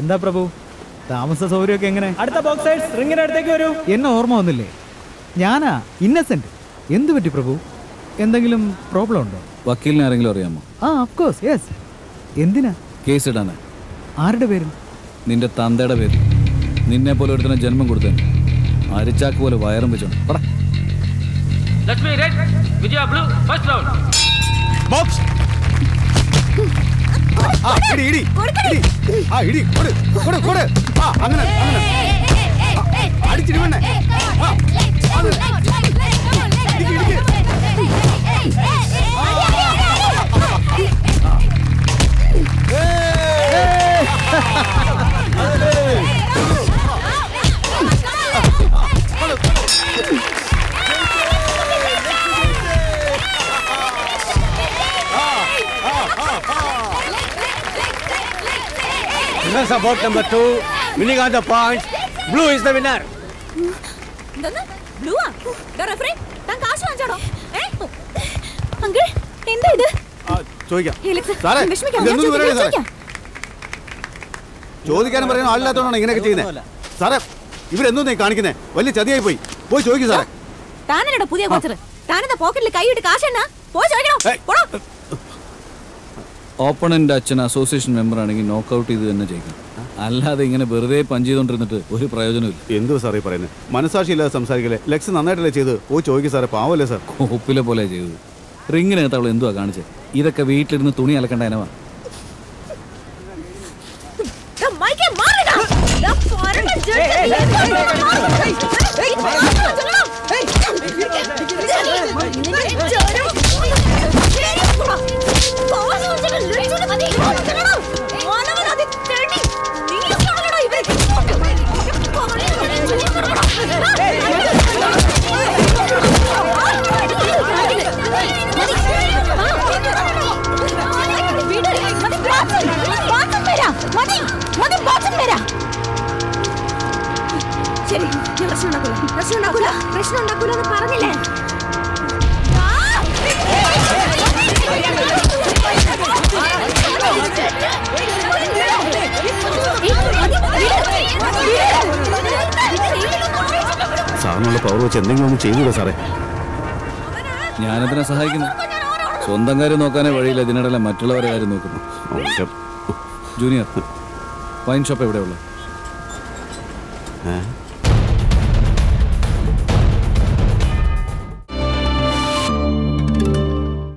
എന്താ പ്രഭു? താമസ സൗകര്യമൊക്കെ എങ്ങനെ? അടുത്ത ബോക്സേഴ്സ് റിങ്ങിന്റെ അടുത്തേക്ക് വരൂ. എന്നെ ഓർമ്മ വന്നില്ലേ? ഞാനാ ഇന്നസെന്റ് എന്തു പറ്റി പ്രഭു? എന്തെങ്കിലും പ്രോബ്ലം ഉണ്ടോ? വക്കീലിനെ ആരെങ്കിലും അറിയാമോ? ആ ഓഫ് കോഴ്സ് യെസ് എന്തിനാ? കേസ് ഇടാനാ. ആരുടെ പേരിൽ നിന്റെ തന്തയുടെ പേര്. നിന്നെ പോലെ ഒരുത്തനെ ജന്മം കൊടുത്തേ അരിച്ചാക്ക് പോലെ വയറും വെച്ചോണ്ട്. പടാ. Lakshmi red Vijaya blue first round box இடி இடி. இடி. ஆ இடி. கொடு. கொடு கொடு. ஆ அங்கன அங்கன. அடிச்சிடு Winners about number two, winning on the points. Blue is the winner. ആ? റെഫറി താൻ കാശ് വാങ്ങിച്ചോടോ ഏ? അങ്കിൾ എന്താ ഇത്. ചോദിക്കാനും പറയാനും ആളില്ലാത്തതുകൊണ്ടാണ് ഇങ്ങനെയൊക്കെ ചെയ്യുന്നത് സാറേ ഇവരെന്തോ നീ കാണിക്കുന്നേ? വലിയ ചതിയായി പോയി പോയി ചോദിക്കും സാറേ. താനല്ലടോ പുതിയ കോച്ചർ താനെന്താ പോക്കറ്റിൽ കൈയിട്ട് കാശ് എന്നാ? പോയി ചോദിക്കണോ. ഓപ്പണന്റ് അച്ഛൻ അസോസിയേഷൻ മെമ്പർ ആണെങ്കിൽ നോക്കൗട്ട് ചെയ്ത് തന്നെ ജയിക്കണം അല്ലാതെ ഇങ്ങനെ വെറുതെ പഞ്ച് ചെയ്തോണ്ടിരുന്നിട്ട് ഒരു പ്രയോജനമില്ല എന്തോ സാറേ പറയുന്നത് മനസാക്ഷി ഇല്ലാതെ സംസാരിക്കല്ലേ? ലക്സ് നന്നായിട്ടല്ലേ ചെയ്ത് ഓ ചോദിക്കും സാറേ പാവല്ലേ സാർ? ഒപ്പിലെ പോലെ ചെയ്തത്. റിങ്ങിനകത്ത് അവൾ എന്തുവാ കാണിച്ചത് ഇതൊക്കെ വീട്ടിലിരുന്ന് തുണി അലക്കേണ്ട ഇനവാ മതി മതി ബോക്സിൽ വരാം. ശരി ഞാൻ പ്രശ്നം ഉണ്ടാക്കൂല പ്രശ്നം ഉണ്ടാക്കൂല പ്രശ്നം ഉണ്ടാക്കൂല എന്ന് പറഞ്ഞില്ലേ? സാറിനുള്ള പവർ വെച്ച് എന്തെങ്കിലും ഒന്ന് സാറേ. ഞാനതിനെ സഹായിക്കുന്നു? സ്വന്തം കാര്യം നോക്കാനേ വഴിയില്ല ഇതിനിടയിലെ മറ്റുള്ളവരെ കാര്യം നോക്കുന്നു. ജൂനിയർ. വൈൻ ഷോപ്പ് എവിടെയുള്ള ഏ?